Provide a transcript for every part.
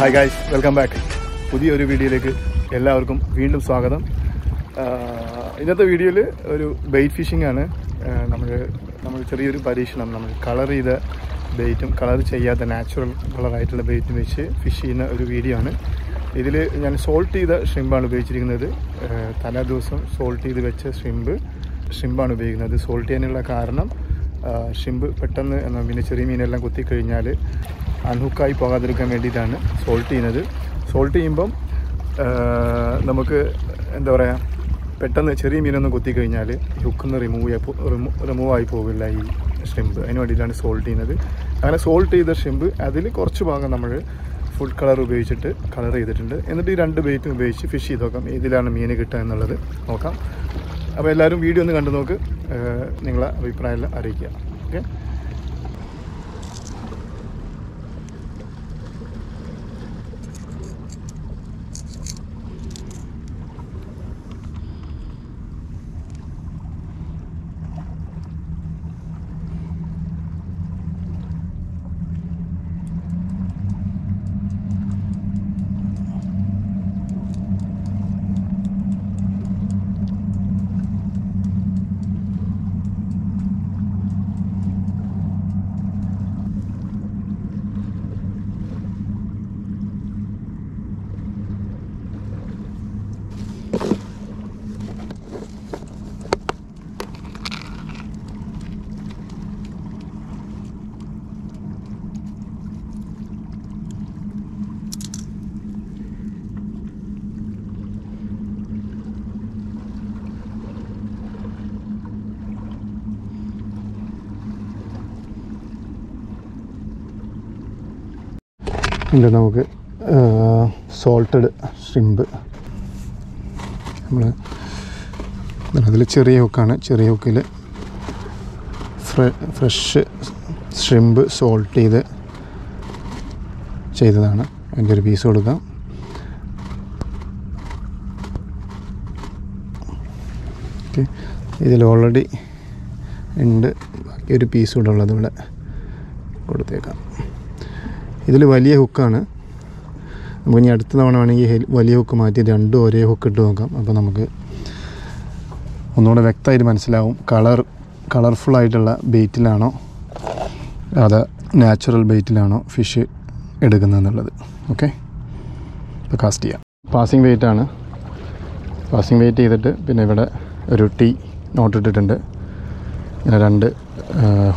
Hi guys welcome back പുതിയൊരു വീഡിയോയിലേക്ക് എല്ലാവർക്കും വീണ്ടും സ്വാഗതം. ഇന്നത്തെ വീഡിയോയിൽ ഒരു ബെയ്റ്റ് ഫിഷിംഗ് ആണ്. നമ്മൾ നമ്മൾ ചെറിയൊരു പരീക്ഷണം. നമ്മൾ കളർ ചെയ്ത ബെയ്റ്റും കളർ ചെയ്യാത്ത നാച്ചുറൽ കളറായിട്ടുള്ള ബെയ്റ്റും വെച്ച് ഫിഷ് ചെയ്യുന്ന ഒരു വീഡിയോ ആണ്. ഇതിൽ ഞാൻ സോൾട്ട് ചെയ്ത ഷ്രിമ്പാണ് ഉപയോഗിച്ചിരിക്കുന്നത്. തലേ ദിവസം സോൾട്ട് ചെയ്ത് വെച്ച ഷ്രിമ്പ് ഷ്രിമ്പാണ് ഉപയോഗിക്കുന്നത്. സോൾട്ട് ചെയ്യാനുള്ള കാരണം ഷിമ്പ് പെട്ടെന്ന് പിന്നെ ചെറിയ മീനെല്ലാം കുത്തിക്കഴിഞ്ഞാൽ അൺഹുക്കായി പോകാതിരിക്കാൻ വേണ്ടിയിട്ടാണ് സോൾട്ട് ചെയ്യുന്നത്. സോൾട്ട് ചെയ്യുമ്പം നമുക്ക് എന്താ പറയുക പെട്ടെന്ന് ചെറിയ മീനൊന്നും കുത്തിക്കഴിഞ്ഞാൽ ഹുക്കൊന്ന് റിമൂവ് റിമൂവ് ആയി പോകില്ല ഈ ഷ്രിമ്പ് അതിന് വേണ്ടിയിട്ടാണ് സോൾട്ട് ചെയ്യുന്നത്. അങ്ങനെ സോൾട്ട് ചെയ്ത ഷ്രിമ്പ് അതിൽ കുറച്ച് ഭാഗം നമ്മൾ ഫുഡ് കളർ ഉപയോഗിച്ചിട്ട് കളർ ചെയ്തിട്ടുണ്ട്. എന്നിട്ട് ഈ രണ്ട് ബെയ്റ്റും ഉപയോഗിച്ച് ഫിഷ് ചെയ്ത് നോക്കാം ഏതിലാണ് മീൻ കിട്ടുക എന്നുള്ളത്. നോക്കാം. അപ്പോൾ എല്ലാവരും വീഡിയോ ഒന്ന് കണ്ടു നോക്ക്. നിങ്ങളെ അഭിപ്രായം അറിയിക്കുക. ഓക്കെ ഇത് നമുക്ക് സോൾട്ടഡ് ഷ്രിമ്പ് നമ്മൾ അതിൽ ചെറിയ ഹുക്കാണ് ചെറിയ ഹുക്കിൽ ഫ്രഷ് ഷ്രിമ്പ് സോൾട്ട് ചെയ്ത് ചെയ്തതാണ്. അതിന്റെ ഒരു പീസ് കൊടുക്കാം. ഓക്കെ. ഇതിൽ ഓൾറെഡി ഉണ്ട്. ബാക്കി ഒരു പീസ് കൂടെ ഉള്ളത് ഇവിടെ കൊടുത്തേക്കാം. ഇതിൽ വലിയ ഹുക്കാണ്. നമുക്ക് ഇനി അടുത്ത തവണ വേണമെങ്കിൽ വലിയ ഹുക്ക് മാറ്റി രണ്ടും ഒരേ ഹുക്ക് ഇട്ട് നോക്കാം. അപ്പോൾ നമുക്ക് ഒന്നുകൂടെ വ്യക്തമായിട്ട് മനസ്സിലാവും. കളർ കളർഫുൾ ആയിട്ടുള്ള ബെയ്റ്റിലാണോ? അത് നാച്ചുറൽ ബെയ്റ്റിലാണോ ഫിഷ് എടുക്കുന്നതെന്നുള്ളത്. ഓക്കെ? ഇപ്പോൾ കാസ്റ്റ് ചെയ്യാം. പാസിംഗ് വെയിറ്റ് ആണ്. പാസിംഗ് വെയിറ്റ് ചെയ്തിട്ട് പിന്നെ ഇവിടെ ഒരു ടീ നോട്ട് ഇട്ടിട്ടുണ്ട്. ഇങ്ങനെ രണ്ട്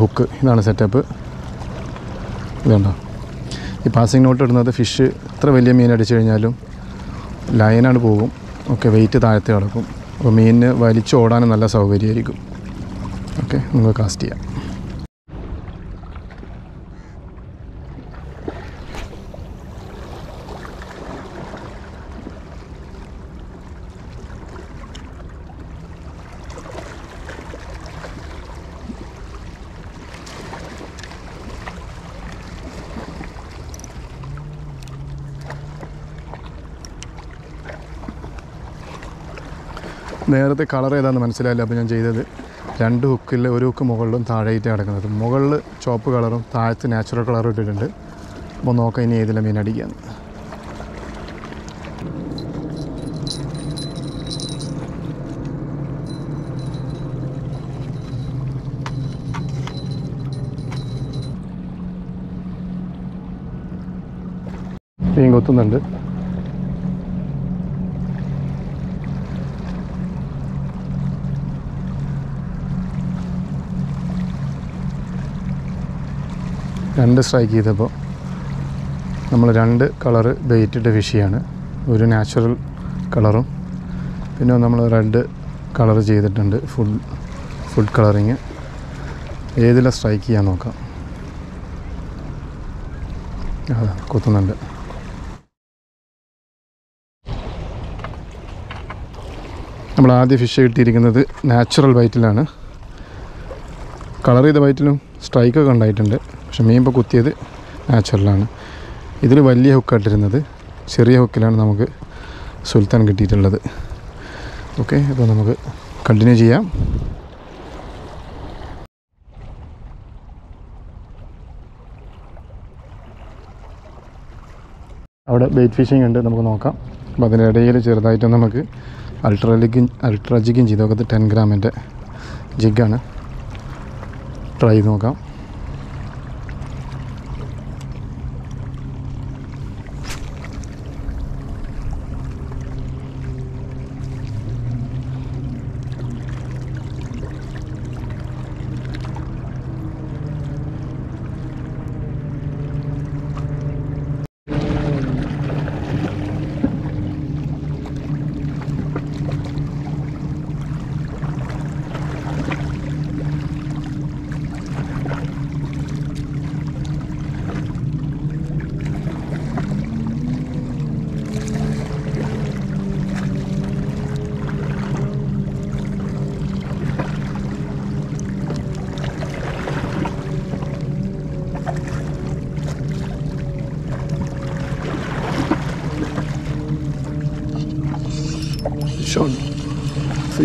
ഹുക്ക്. ഇതാണ് സെറ്റപ്പ് ഇതുണ്ടോ? ഈ പാസിംഗ് നോട്ട് ഇടുന്നത് ഫിഷ് എത്ര വലിയ മീൻ അടിച്ചു കഴിഞ്ഞാലും ലൈനാണ് പോകും. ഓക്കെ വെയിറ്റ് താഴത്തെ കിടക്കും അപ്പോൾ മീനിന് വലിച്ചോടാനും നല്ല സൗകര്യമായിരിക്കും. ഓക്കെ നമുക്ക് കാസ്റ്റ് ചെയ്യാം. നേരത്തെ കളർ ഏതാണെന്ന് മനസ്സിലായില്ല. അപ്പോൾ ഞാൻ ചെയ്തത് രണ്ട് ഹുക്കിൽ ഒരു ഹുക്ക് മുകളിലും താഴെയായിട്ട് കിടക്കുന്നത്. മുകളിൽ ചുവപ്പ് കളറും താഴത്ത് നാച്ചുറൽ കളറും ഇട്ടിട്ടുണ്ട്. അപ്പോൾ നോക്കാം ഇനി ഏതിലെ മീൻ അടിക്കാന്ന്. മീൻ കൊത്തുന്നുണ്ട്. രണ്ട് സ്ട്രൈക്ക് ചെയ്തപ്പോൾ നമ്മൾ രണ്ട് കളറ് ബെയ്റ്റഡ് ഫിഷ് ചെയ്യാണ് ഒരു നാച്ചുറൽ കളറും പിന്നെ നമ്മൾ റെഡ് കളർ ചെയ്തിട്ടുണ്ട് ഫുൾ ഫുഡ് കളറിങ് ഏതിലെ സ്ട്രൈക്ക് ചെയ്യാൻ നോക്കാം? കുത്തുന്നുണ്ട്. നമ്മൾ ആദ്യം ഫിഷ് കിട്ടിയിരിക്കുന്നത് നാച്ചുറൽ ബൈറ്റിലാണ് കളർ ചെയ്ത ബൈറ്റിലും സ്ട്രൈക്കൊക്കെ ഉണ്ടായിട്ടുണ്ട്. പക്ഷെ മീൻ ഇപ്പോൾ കുത്തിയത് നാച്ചുറലാണ് ഇതിൽ വലിയ ഹുക്കായിട്ടിരുന്നത് ചെറിയ ഹുക്കിലാണ് നമുക്ക് സുൽത്താൻ കിട്ടിയിട്ടുള്ളത്. ഓക്കെ അപ്പോൾ നമുക്ക് കണ്ടിന്യൂ ചെയ്യാം. അവിടെ ബെയ്റ്റ് ഫിഷിംഗ് ഉണ്ട് നമുക്ക് നോക്കാം. അപ്പോൾ അതിന്റെ ഇടയിൽ ചെറുതായിട്ട് നമുക്ക് അൾട്രാ ലിഗിൻ അൾട്രാ ചെയ്ത് നോക്കത്ത് ടെൻ ഗ്രാമിന്റെ ജിഗാണ് ട്രൈ ചെയ്ത് നോക്കാം.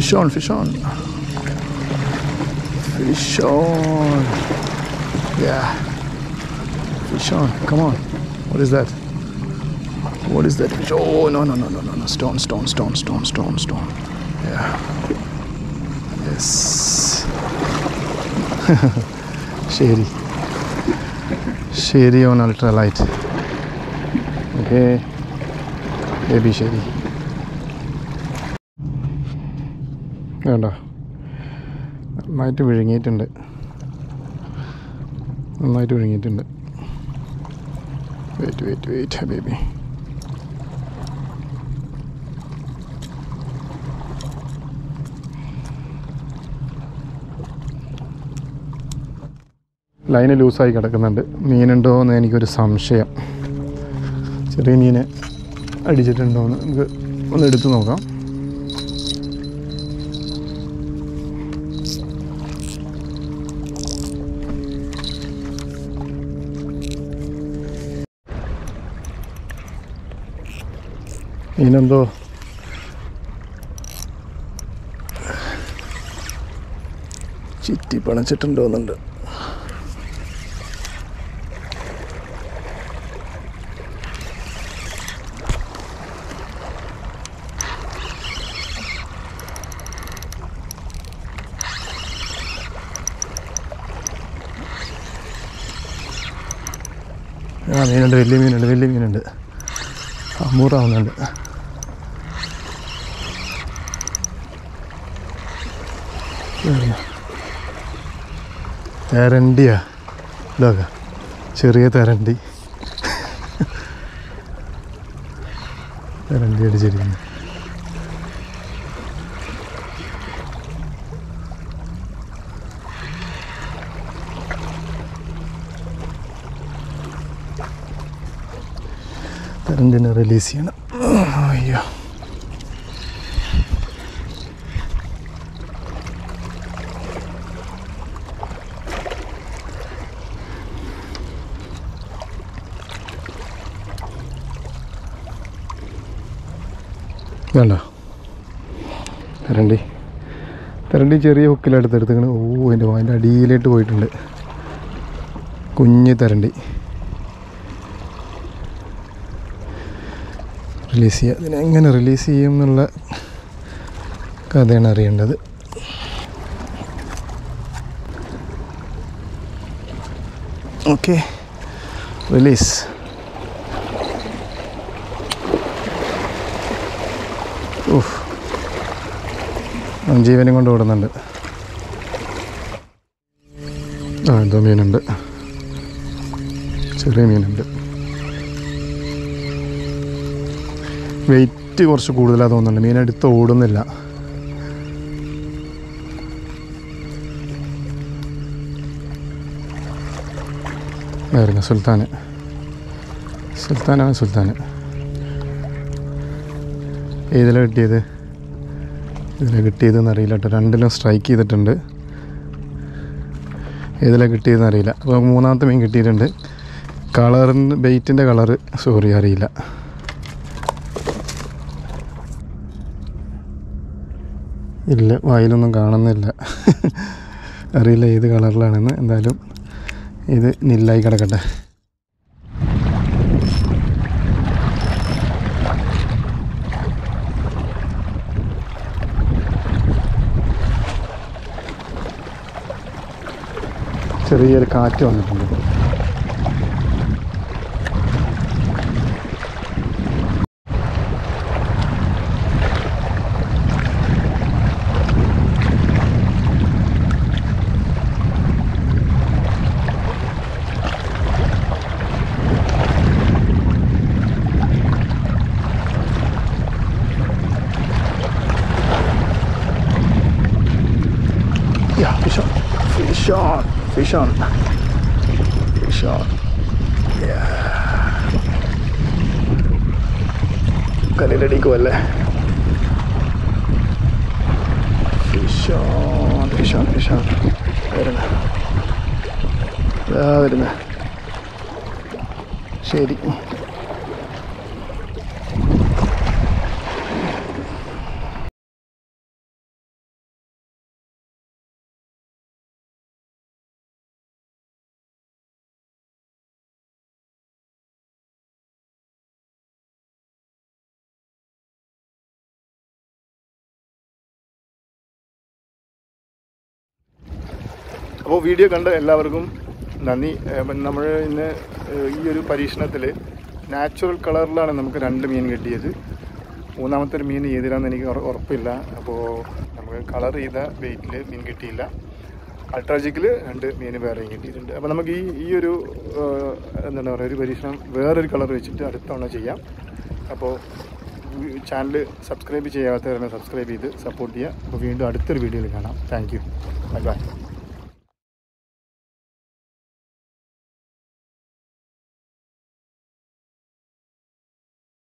Fish on, fish on, Yeah. fish on. come on. What is that? What is that fish? Oh, no, no, no, no, no, no. Stone, stone, stone, stone, stone, stone. Yeah. Yes. Shady. Shady on ultralight. Okay. Baby Shady. വേണ്ട നന്നായിട്ട് വിഴുങ്ങിയിട്ടുണ്ട്. നന്നായിട്ട് വിഴുങ്ങിയിട്ടുണ്ട്. Wait wait wait baby line ലൂസായി കിടക്കുന്നുണ്ട്. മീനുണ്ടോ എന്ന് എനിക്കൊരു സംശയം. ചെറിയ മീനെ അടിച്ചിട്ടുണ്ടോ എന്ന് നമുക്ക് ഒന്ന് എടുത്ത് നോക്കാം. മീനെന്തോ ചിറ്റി പണച്ചിട്ടുണ്ടോന്നുണ്ട്. ആ മീനുണ്ട് വലിയ മീനുണ്ട് വലിയ മീനുണ്ട്. അമ്മൂറാവുന്നുണ്ട് തെരണ്ടിയാ. ഇതൊക്കെ ചെറിയ തരണ്ടി. തരണ്ടി അടിച്ചിരിക്കുന്നു തരണ്ടിനെ റിലീസ് ചെയ്യണം. അയ്യോ. വേണ്ട. തരണ്ടി. തരണ്ടി ചെറിയ ഹുക്കിലെടുത്ത് എടുത്തേക്കണ് ഓ എന്റെ അതിന്റെ അടിയിലേക്ക് പോയിട്ടുണ്ട്. കുഞ്ഞ് തരണ്ടി. റിലീസ് ചെയ്യുക അതിനെങ്ങനെ റിലീസ് ചെയ്യും എന്നുള്ള കഥയാണ് അറിയേണ്ടത്. ഓക്കെ റിലീസ് ജീവനും കൊണ്ട് ഓടുന്നുണ്ട്. ആ എന്തോ മീനുണ്ട്. ചെറിയ മീനുണ്ട്. വെയിറ്റ് കുറച്ച് കൂടുതലാണ് തോന്നുന്നുണ്ട്. മീനെടുത്ത് ഓടുന്നില്ല. ആയിരുന്നു സുൽത്താൻ സുൽത്താനാണ് സുൽത്താൻ ഏതിലാണ് കിട്ടിയത്? ഇതിലാണ് കിട്ടിയതെന്ന് അറിയില്ല കേട്ടോ. രണ്ടിലും സ്ട്രൈക്ക് ചെയ്തിട്ടുണ്ട്. ഏതിലാണ് കിട്ടിയതെന്ന് അറിയില്ല. അപ്പോൾ മൂന്നാമത്തെ മീൻ കിട്ടിയിട്ടുണ്ട്. കളറിന് ബെയ്റ്റിന്റെ കളറ് സോറി അറിയില്ല. ഇല്ല വായിലൊന്നും കാണുന്നില്ല. അറിയില്ല ഏത് കളറിലാണെന്ന് എന്തായാലും ഇത് നില്ലായി കിടക്കട്ടെ. ചെറിയൊരു കാറ്റ് വന്നിട്ടുണ്ട് Yeah, fish on. Fish on. Fish on. Fish on. കല്ലിലടിക്കുമല്ലേ fish on fish on fish on വരുന്ന വരുന്ന. ശരി. അപ്പോൾ വീഡിയോ കണ്ട എല്ലാവർക്കും നന്ദി. നമ്മൾ ഇന്ന് ഈ ഒരു പരീക്ഷണത്തിൽ നാച്ചുറൽ കളറിലാണ് നമുക്ക് രണ്ട് മീൻ കിട്ടിയത്. മൂന്നാമത്തെ ഒരു മീൻ ഏതിലാണെന്ന് എനിക്ക് ഉറപ്പില്ല. അപ്പോൾ നമുക്ക് കളർ ചെയ്ത വെയിറ്റിൽ മീൻ കിട്ടിയില്ല. അൾട്രാജിക്കിൽ രണ്ട് മീൻ വേറെയും കിട്ടിയിട്ടുണ്ട്. അപ്പോൾ നമുക്ക് ഈ ഈ ഒരു എന്താണ് പറയുക ഒരു പരീക്ഷണം വേറൊരു കളർ വെച്ചിട്ട് അടുത്തവണ ചെയ്യാം. അപ്പോൾ ചാനൽ സബ്സ്ക്രൈബ് ചെയ്യാത്തവരെ സബ്സ്ക്രൈബ് ചെയ്ത് സപ്പോർട്ട് ചെയ്യുക. അപ്പോൾ വീണ്ടും അടുത്തൊരു വീഡിയോയിൽ കാണാം. Thank you bye bye